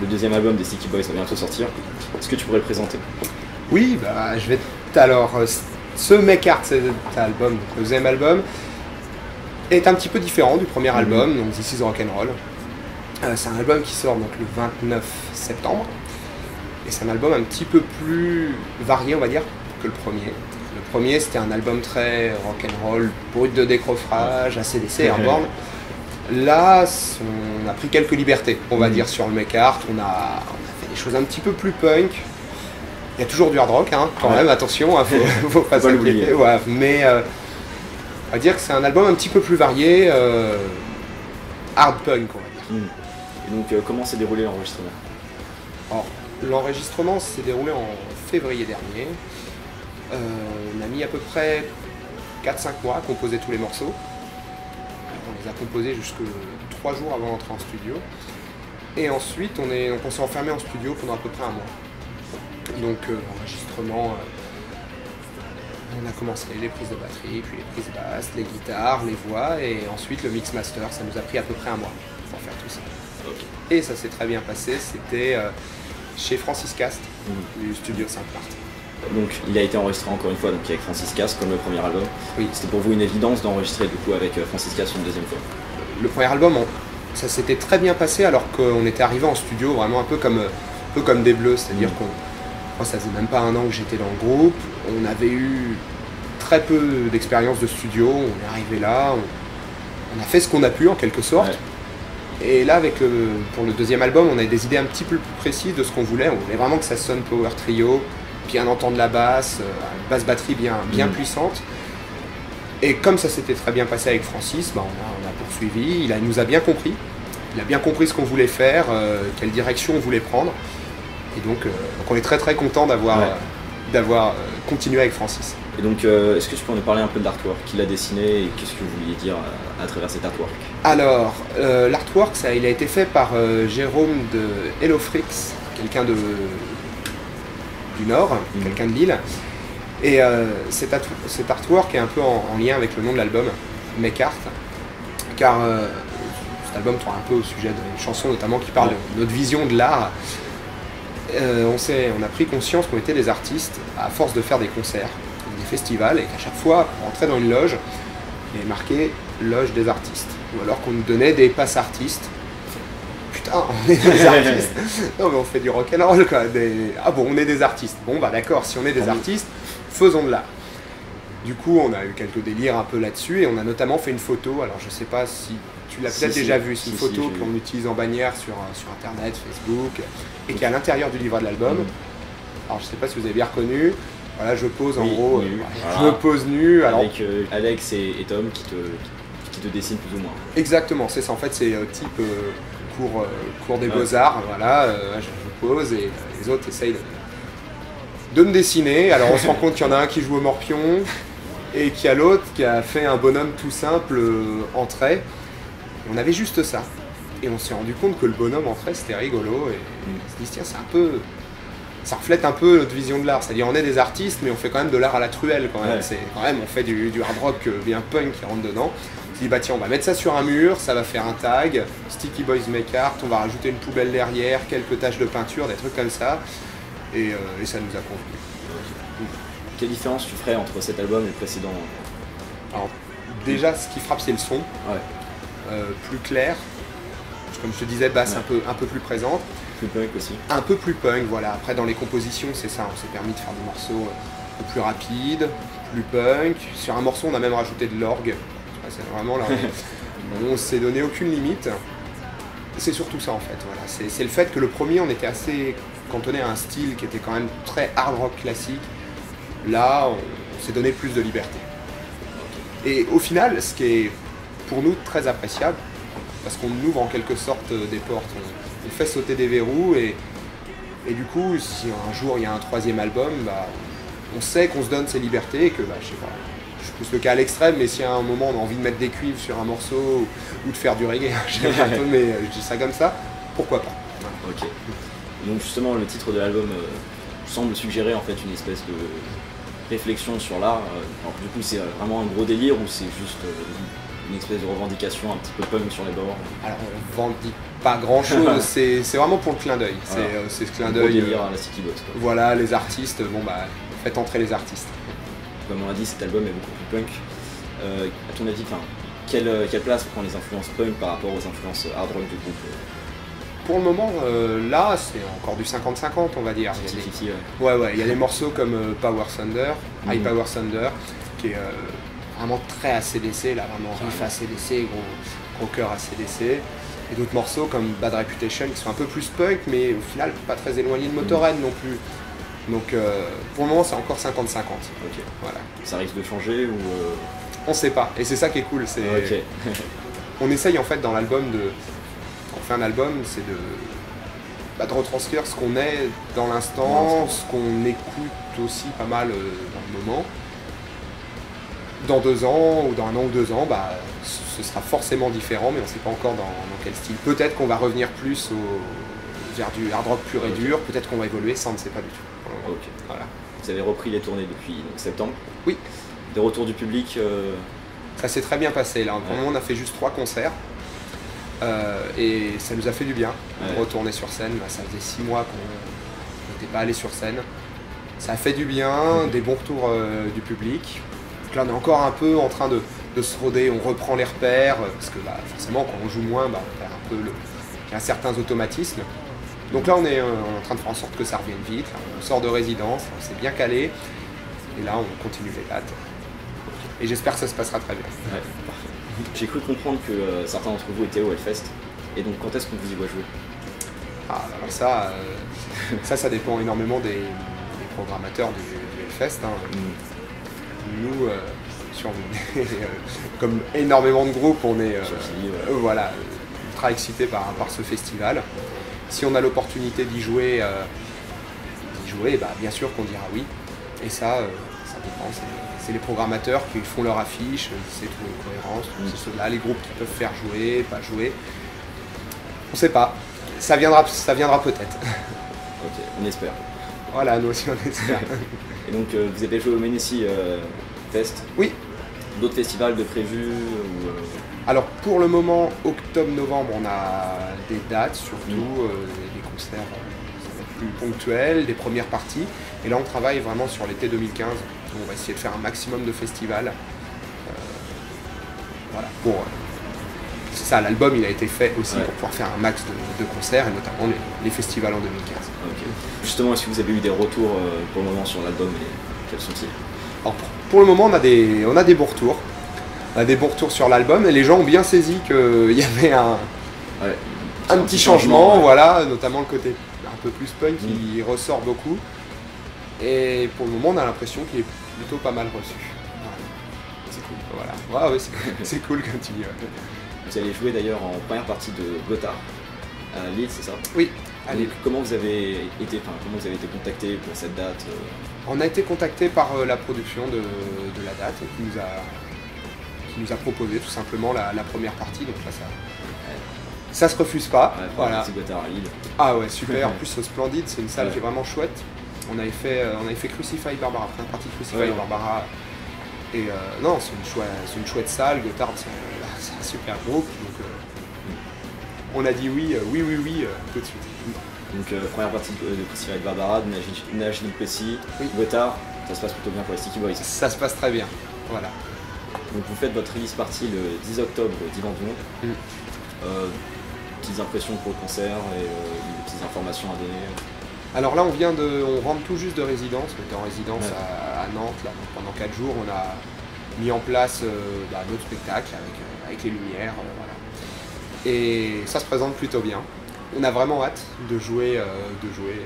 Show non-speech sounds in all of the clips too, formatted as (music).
Le deuxième album des Sticky Boys va bientôt sortir. Est-ce que tu pourrais le présenter? Oui, bah, je vais. Alors, euh, ce Make Art, cet album, donc le deuxième album, est un petit peu différent du premier album, donc This is Rock'n'Roll. Euh, c'est un album qui sort donc le 29 septembre. Et c'est un album un petit peu plus varié, on va dire, que le premier. Le premier, c'était un album très rock'n'roll, brut de décroffrage, ACDC, Airborne. (laughs) Là, on a pris quelques libertés, on va Mhm. dire, sur le make art. On a, on a fait des choses un petit peu plus punk. Il y a toujours du hard rock, hein, quand Ouais. même, attention, hein, faut, (laughs) faut pas l'oublier. Ouais, mais euh, on va dire que c'est un album un petit peu plus varié, euh, hard punk, on va dire. Hmm. Et donc, euh, comment s'est déroulé l'enregistrement? Alors, l'enregistrement s'est déroulé en février dernier. On a mis à peu près 4-5 mois à composer tous les morceaux. A composés jusque 3 jours avant d'entrer en studio. Et ensuite, on est- donc on s'est enfermé en studio pendant à peu près un mois. Donc, euh, l'enregistrement, euh, on a commencé les prises de batterie, puis les prises basses, les guitares, les voix, et ensuite le mix master. Ça nous a pris à peu près un mois pour faire tout ça. Et ça s'est très bien passé. C'était euh, chez Francis Cast Mhm. du studio Sainte-Marthe. Donc, il a été enregistré encore une fois donc, avec Francis Cass, comme le premier album. Oui. C'était pour vous une évidence d'enregistrer du coup avec euh, Francis Cass une deuxième fois Le premier album, on- ça s'était très bien passé alors qu'on était arrivé en studio vraiment un peu comme, un peu comme des bleus. C'est-à-dire Mhm. qu'on. ça faisait même pas un an que j'étais dans le groupe. On avait eu très peu d'expérience de studio. On est arrivé là. On, on a fait ce qu'on a pu en quelque sorte. Ouais. Et là, avec le- pour le deuxième album, on a des idées un petit peu plus précises de ce qu'on voulait. On voulait vraiment que ça sonne power trio, bien entendre la basse, euh, une basse batterie bien, bien Mhm. puissante. Et comme ça s'était très bien passé avec Francis, bah, on, a, on a poursuivi. Il a- nous a bien compris. Il a bien compris ce qu'on voulait faire, euh, quelle direction on voulait prendre. Et donc, euh, donc on est très très content d'avoir Ouais. euh, continué avec Francis. Et donc, est-ce que tu peux nous parler un peu de l'artwork qu'il a dessiné et qu'est-ce que vous vouliez dire à, à travers cet artwork? Alors, l'artwork, ça, il a été fait par Jérôme de Hello Frix, quelqu'un de du Nord, quelqu'un de Lille. Et euh, cet, artwork est un peu en, en lien avec le nom de l'album, Make Art, car euh, cet album tourne un peu au sujet d'une chanson notamment qui parle de notre vision de l'art. Euh, on, on a pris conscience qu'on était des artistes à force de faire des concerts, des festivals, et qu'à chaque fois, on rentrait dans une loge, il y avait marqué loge des artistes. Ou alors qu'on nous donnait des passes artistes. Putain, on est des artistes. (laughs) non mais on fait du rock'n'roll quoi. Des... Ah bon, on est des artistes. Bon bah d'accord, si on est des mieux. artistes, faisons de l'art. Du coup, on a eu quelques délires un peu là-dessus et on a notamment fait une photo. Alors je sais pas si tu l'as peut-être si. déjà vu. C'est une Si, photo qu'on utilise en bannière sur, euh, sur internet, Facebook, et qui est à l'intérieur du livret de l'album. Mhm. Alors je sais pas si vous avez bien reconnu. Voilà, je pose en Oui, gros. nu, euh, voilà. Je pose nu. Alors Avec euh, Alex et, et Tom qui te, qui te dessinent plus ou moins. Exactement, c'est ça. En fait, c'est euh, type euh, cours, euh, cours des Ouais. beaux-arts. Voilà, euh, je, je pose et les autres essayent de, de me dessiner. Alors, on se rend compte qu'il y en a un qui joue au morpion et qu'il y a l'autre qui a fait un bonhomme tout simple euh, en trait. On avait juste ça. Et on s'est rendu compte que le bonhomme en trait, c'était rigolo. Et on s'est dit, tiens, c'est un peu. Ça reflète un peu notre vision de l'art. C'est-à-dire, on est des artistes, mais on fait quand même de l'art à la truelle quand même. Ouais. C'est quand même, on fait du, du hard rock bien punk qui rentre dedans. S'est dit, bah tiens, on va mettre ça sur un mur, ça va faire un tag, Sticky Boys Make Art, on va rajouter une poubelle derrière, quelques taches de peinture, des trucs comme ça. Et, euh, et ça nous a convenu. Quelle différence tu ferais entre cet album et le précédent Alors, déjà, ce qui frappe, c'est le son. Ouais. Euh, plus clair. Comme je te disais, basse Ouais. un, peu, un peu plus présente. Plus punk aussi. un peu plus punk, voilà. Après, dans les compositions, c'est ça, on s'est permis de faire des morceaux euh, un peu plus rapides, plus punk. Sur un morceau, on a même rajouté de l'orgue. C'est vraiment là, (laughs) on, s'est donné aucune limite. C'est surtout ça en fait. C'est le fait que le premier, on était assez cantonné à un style qui était quand même très hard rock classique. Là, on, s'est donné plus de liberté. Et au final, ce qui est pour nous très appréciable, parce qu'on ouvre en quelque sorte des portes, on, fait sauter des verrous et, et du coup, si un jour il y a un troisième album, bah, on sait qu'on se donne ses libertés et que, bah, je sais pas, je pousse le cas à l'extrême, mais si à un moment on a envie de mettre des cuivres sur un morceau ou, de faire du reggae, (laughs) sais pas trop, mais euh, je dis ça comme ça, pourquoi pas Voilà. Ok. Donc justement, le titre de l'album euh, semble suggérer en fait une espèce de réflexion sur l'art. Euh, Alors du coup, c'est vraiment un gros délire ou c'est juste euh, une espèce de revendication un petit peu punk sur les bords? Alors on revendique pas grand chose, (laughs) c'est vraiment pour le clin d'œil. C'est Voilà. c'est ce clin Un d'œil. délire à la Box. quoi. voilà, les artistes, bon bah faites entrer les artistes. Comme on l'a dit, cet album est beaucoup plus punk. Euh, à ton avis, enfin, quelle, euh, quelle place prend les influences punk par rapport aux influences hard rock du groupe euh, Pour le moment, euh, là, c'est encore du 50-50, on va dire. Il y a des- 50-50, ouais. Ouais, ouais, il y a des morceaux comme euh, Power Thunder, High Mhm. Power Thunder, qui est euh, vraiment très ACDC, là, vraiment riff. ACDC, gros, gros cœur ACDC. Et d'autres morceaux comme Bad Reputation qui sont un peu plus punk, mais au final pas très éloignés de Motorhead non plus. Donc euh, pour le moment, c'est encore 50-50. Ok. Voilà. Ça risque de changer ou. euh, On sait pas. Et c'est ça qui est cool. C'est... (laughs) On essaye en fait dans l'album de. Quand on fait un album, c'est de. bah, de retranscrire ce qu'on est dans l'instant, ce qu'on écoute aussi pas mal euh, dans le moment. Dans deux ans ou dans un an ou deux ans, bah, ce sera forcément différent, mais on ne sait pas encore dans, dans quel style. Peut-être qu'on va revenir plus au, vers du hard rock pur et dur, peut-être qu'on va évoluer, ça on ne sait pas du tout. Ok. Voilà. Vous avez repris les tournées depuis donc, septembre. Oui. Des retours du public. euh, Ça s'est très bien passé là. Pour le moment, on a fait juste trois concerts. Euh, et ça nous a fait du bien de retourner sur scène. Bah, ça faisait six mois qu'on n'était pas allé sur scène. Ça a fait du bien, des bons retours euh, du public. Donc là, on est encore un peu en train de, de se roder. On reprend les repères parce que bah, forcément, quand on joue moins, bah, on perd un peu le. Il y a certains automatismes. Donc là, on est euh, en train de faire en sorte que ça revienne vite. On sort de résidence, on s'est bien calé. Et là, on continue les dates. Et j'espère que ça se passera très bien. Ouais, parfait. J'ai cru comprendre que euh, certains d'entre vous étaient au Hellfest. Et donc, quand est-ce qu'on vous y voit jouer? Ah, alors ça, euh, ça, ça dépend énormément des, des programmateurs du, du Hellfest. hein. Nous, euh, sur, (laughs) euh, comme énormément de groupes, on est Sur Chili, ouais. voilà, ultra excités par, par ce festival. Si on a l'opportunité d'y jouer, euh, d'y jouer bah, bien sûr qu'on dira oui. Et ça, euh, ça dépend. c'est- les programmateurs qui font leur affiche, c'est trouver une cohérence. C'est ceux-là, les groupes qui peuvent faire jouer, pas jouer. On sait pas. Ça viendra, ça viendra peut-être. (laughs) Ok, on espère. Voilà, nous aussi on espère. (laughs) Et donc, euh, vous avez joué au Menessy euh, Fest Oui. D'autres festivals de prévus ou, euh, Alors pour le moment, octobre-novembre, on a des dates surtout, Mm. euh, des concerts euh, plus ponctuels, des premières parties. Et là on travaille vraiment sur l'été 2015. où On va essayer de faire un maximum de festivals. Euh, voilà, pour... euh, c'est ça, l'album il a été fait aussi Ouais. pour pouvoir faire un max de, de concerts et notamment les, les festivals en 2015. ok. Justement, est-ce que vous avez eu des retours pour le moment sur l'album et quels sont-ils? Alors pour, pour le moment, on a, des, on a des bons retours. On a des bons retours sur l'album et les gens ont bien saisi qu'il y avait un, Ouais, un petit changement, ouais. voilà, notamment le côté un peu plus punk qui ressort beaucoup. Et pour le moment, on a l'impression qu'il est plutôt pas mal reçu. C'est cool. Voilà, ouais, (laughs) c'est cool comme tu dis. Vous allez jouer d'ailleurs en première partie de Gotthard à Lille, c'est ça? Oui, allez. Comment vous avez été, enfin, comment vous avez été contacté pour cette date euh, On a été contacté par euh, la production de, de la date qui nous a, qui nous a proposé tout simplement la, la première partie. Donc là, ça, ça se refuse pas. ouais, voilà. Ah ouais, super. En (laughs) plus, splendide. C'est une salle Ouais. qui est vraiment chouette. On avait fait, euh, on avait fait Crucify Barbara, première partie de Crucify Ouais. Barbara. Et euh, non, c'est une, chouette, c'est une chouette salle. Gotthard, (laughs) c'est un, super groupe. Donc, euh, on a dit oui, euh, oui, oui, oui, tout de suite. Donc euh, première partie de, de Crucify Barbara, de Nage- Plessis, Oui. Gotthard, ça se passe plutôt bien pour les Sticky Boys. Ça se passe très bien. Voilà. Donc vous faites votre release party le 10 octobre au Divan du Monde. Mm. Euh, petites impressions pour le concert et euh, des petites informations à donner. Alors là, on vient de, on rentre tout juste de résidence. On était en résidence Ouais. à, à Nantes là, donc pendant 4 jours. On a mis en place euh, bah, notre spectacle avec, euh, avec les lumières, euh, voilà. Et ça se présente plutôt bien. On a vraiment hâte de jouer, euh, de jouer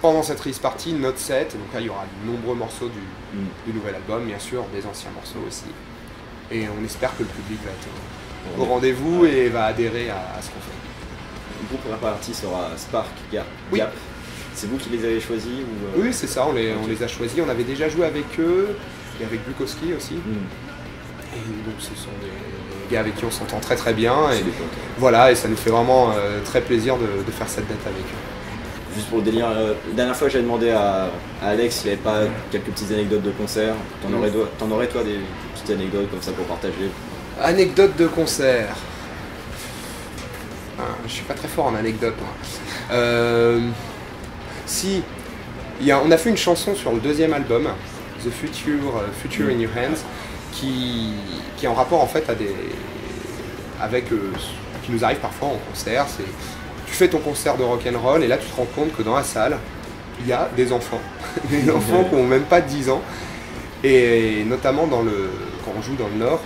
pendant cette release party notre set. Donc là, il y aura de nombreux morceaux du, Mm. du nouvel album, bien sûr, des anciens morceaux aussi. Et on espère que le public va être au- rendez-vous et va adhérer à, à ce qu'on fait. Le groupe première partie sera Spark Gap. Oui. Gap. C'est vous qui les avez choisis ou, euh, Oui, c'est ça, on les, on Ok. les a choisis. On avait déjà joué avec eux et avec Bukowski aussi. Mm. Et donc ce sont des gars avec qui on s'entend très très bien. Et voilà, et ça nous fait vraiment euh, très plaisir de, de faire cette date avec eux. Juste pour le délire, euh, la dernière fois j'avais demandé à, à Alex s'il avait pas quelques petites anecdotes de concert. T'en aurais, toi- t'en aurais toi des petites anecdotes comme ça pour partager Anecdote de concert. Ah, je suis pas très fort en anecdote. moi. Euh, si, y a- on a fait une chanson sur le deuxième album, The Future, euh, Future in Your Hands, qui, qui est en rapport en fait à des, avec euh, ce qui nous arrive parfois en concert. C'est tu fais ton concert de rock and roll et là tu te rends compte que dans la salle il y a des enfants, (laughs) des enfants qui n'ont même pas 10 ans. Et notamment dans le, quand on joue dans le Nord,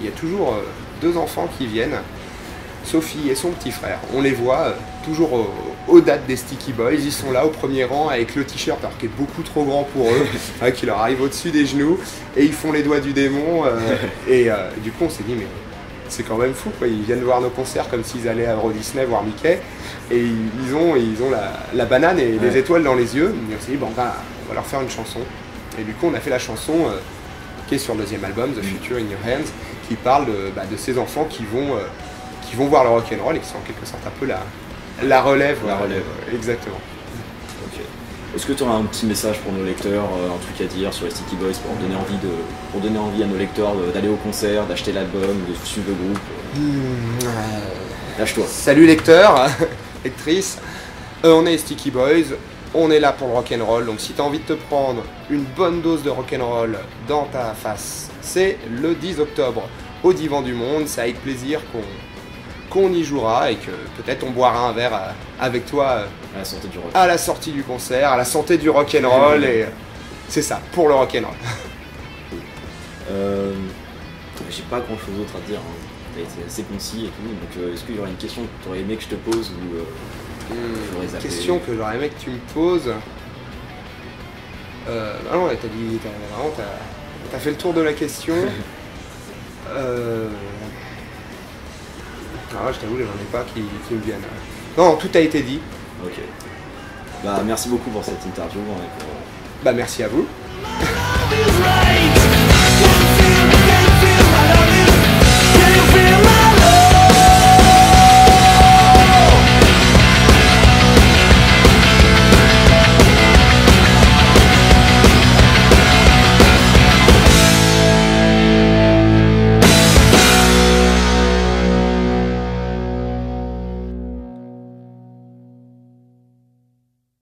il y a toujours euh, deux enfants qui viennent, Sophie et son petit frère. On les voit euh, toujours au- aux dates des Sticky Boys, ils sont là au premier rang avec le t-shirt alors qui est beaucoup trop grand pour eux, (laughs) hein, qui leur arrive au-dessus des genoux, et ils font les doigts du démon. euh, (laughs) et euh, du coup on s'est dit mais c'est quand même fou quoi, ils viennent voir nos concerts comme s'ils allaient à Euro Disney voir Mickey, et ils, ont, ils ont la, la banane et les étoiles dans les yeux. Et on s'est dit bon, on va, on va leur faire une chanson. Et du coup on a fait la chanson euh, qui est sur le deuxième album, The Future in Your Hands, qui parle de, bah, de ces enfants qui vont, euh, qui vont voir le rock'n'roll et qui sont en quelque sorte un peu la, la relève. La relève. Exactement. Ok. Est-ce que tu auras un petit message pour nos lecteurs, euh, un truc à dire sur les Sticky Boys pour donner envie, de, pour donner envie à nos lecteurs d'aller au concert, d'acheter l'album, de suivre le groupe? Euh, Lâche-toi. Salut lecteurs, (laughs) lectrices. Euh, on est les Sticky Boys, on est là pour le rock'n'roll. Donc si tu as envie de te prendre une bonne dose de rock'n'roll dans ta face, c'est le 10 octobre au Divan du Monde. C'est avec plaisir qu'on qu'on y jouera et que peut-être on boira un verre euh, avec toi euh, À la santé du rock. à la sortie du concert, à la santé du rock'n'roll et euh, c'est ça, pour le rock'n'roll. (laughs) Euh, J'ai pas grand chose d'autre à dire. hein. T'as été assez concis et tout. Donc est-ce qu'il y aurait une question que tu aurais aimé que je te pose ou euh, zappé Question que j'aurais aimé que tu me poses. Euh, ah non, t'as dit, t'as, vraiment, t'as, t'as fait le tour de la question. (laughs) Euh... Ah, je t'avoue, j'en ai pas qui, qui me viennent. Non, tout a été dit. Ok. Bah merci beaucoup pour cette interview. hein, et pour, euh, Bah merci à vous. Love is right.